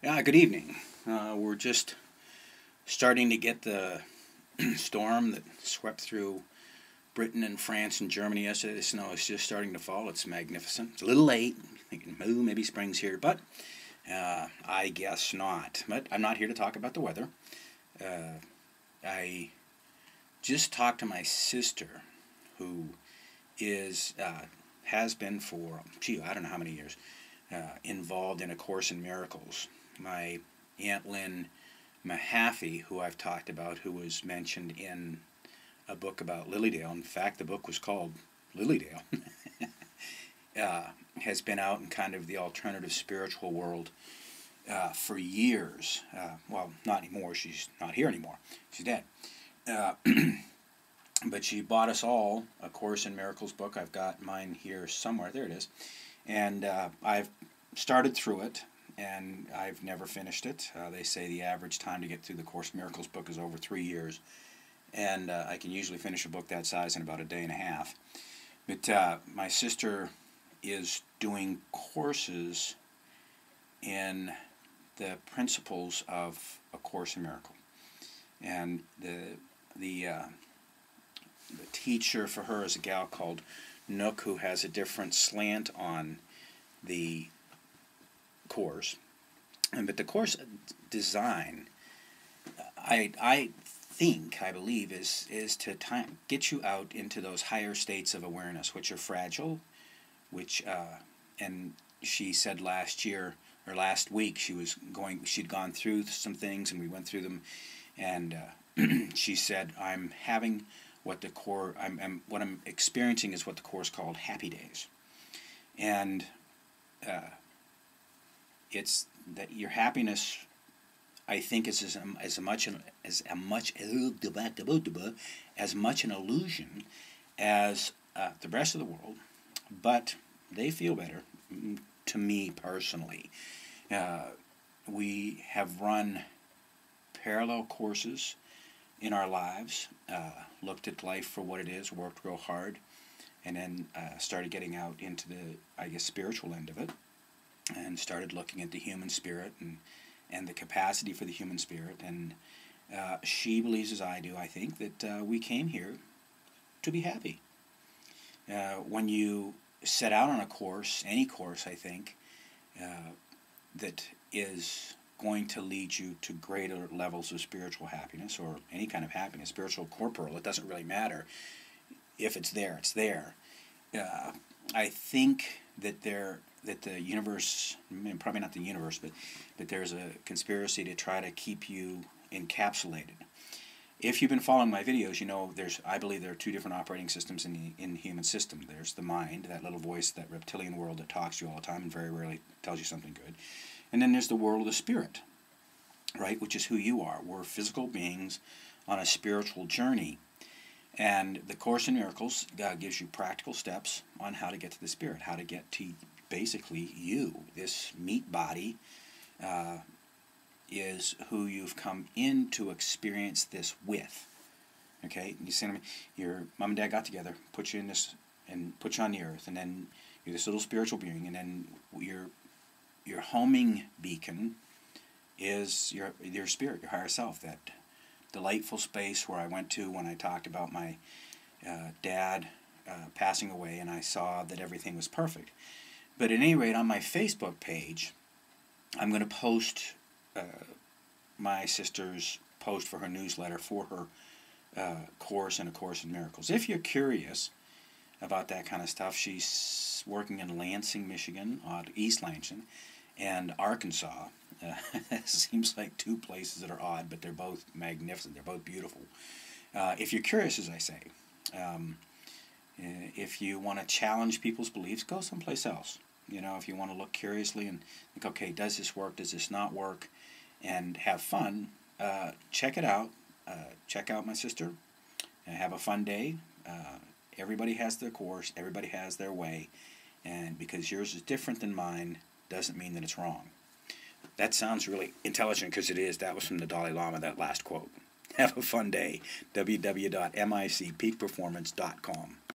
Yeah, good evening. Uh, we're just starting to get the storm that swept through Britain and France and Germany yesterday. The snow is just starting to fall. It's magnificent. It's a little late. Thinking, maybe spring's here, but uh, I guess not. But I'm not here to talk about the weather. Uh, I just talked to my sister, who is uh, has been for gee, I don't know how many years, uh, involved in A Course in Miracles my Aunt Lynn Mahaffey, who I've talked about, who was mentioned in a book about Lily Dale. In fact, the book was called Lily Dale. uh, has been out in kind of the alternative spiritual world uh, for years. Uh, well, not anymore. She's not here anymore. She's dead. Uh, but she bought us all a Course in Miracles book. I've got mine here somewhere. There it is. And uh, I've started through it and I've never finished it. Uh, they say the average time to get through the Course Miracles book is over three years, and uh, I can usually finish a book that size in about a day and a half. But uh, my sister is doing courses in the principles of A Course in Miracle, and the the uh, the teacher for her is a gal called Nook who has a different slant on the course. But the course design, I, I think, I believe, is, is to time, get you out into those higher states of awareness, which are fragile, which, uh, and she said last year, or last week, she was going, she'd gone through some things, and we went through them, and uh, she said, I'm having what the core, I'm, I'm, what I'm experiencing is what the course called happy days. And uh, it's that your happiness I think is as, as much as a much as much an illusion as uh, the rest of the world, but they feel better. Mm, to me personally, uh, we have run parallel courses in our lives, uh, looked at life for what it is, worked real hard, and then uh, started getting out into the I guess spiritual end of it and started looking at the human spirit and and the capacity for the human spirit. And uh, she believes, as I do, I think, that uh, we came here to be happy. Uh, when you set out on a course, any course, I think, uh, that is going to lead you to greater levels of spiritual happiness or any kind of happiness, spiritual, corporal, it doesn't really matter. If it's there, it's there. Uh, I think that there that the universe, probably not the universe, but that there's a conspiracy to try to keep you encapsulated. If you've been following my videos, you know there's I believe there are two different operating systems in the in the human system. There's the mind, that little voice, that reptilian world that talks to you all the time and very rarely tells you something good. And then there's the world of the spirit, right, which is who you are. We're physical beings on a spiritual journey. And the Course in Miracles uh, gives you practical steps on how to get to the spirit, how to get to basically you. This meat body uh, is who you've come in to experience this with. Okay, you see, your mom and dad got together, put you in this, and put you on the earth, and then you're this little spiritual being, and then your your homing beacon is your your spirit, your higher self, that delightful space where I went to when I talked about my uh, dad uh, passing away, and I saw that everything was perfect. But at any rate, on my Facebook page, I'm going to post uh, my sister's post for her newsletter for her uh, course and A Course in Miracles. If you're curious about that kind of stuff, she's working in Lansing, Michigan, uh, East Lansing, and Arkansas. Uh, seems like two places that are odd, but they're both magnificent. They're both beautiful. Uh, if you're curious, as I say, um, uh, if you want to challenge people's beliefs, go someplace else. You know, if you want to look curiously and think, okay, does this work? Does this not work? And have fun, uh, check it out. Uh, check out my sister. Have a fun day. Uh, everybody has their course, everybody has their way. And because yours is different than mine, doesn't mean that it's wrong. That sounds really intelligent because it is. That was from the Dalai Lama, that last quote. Have a fun day. www.micpeakperformance.com.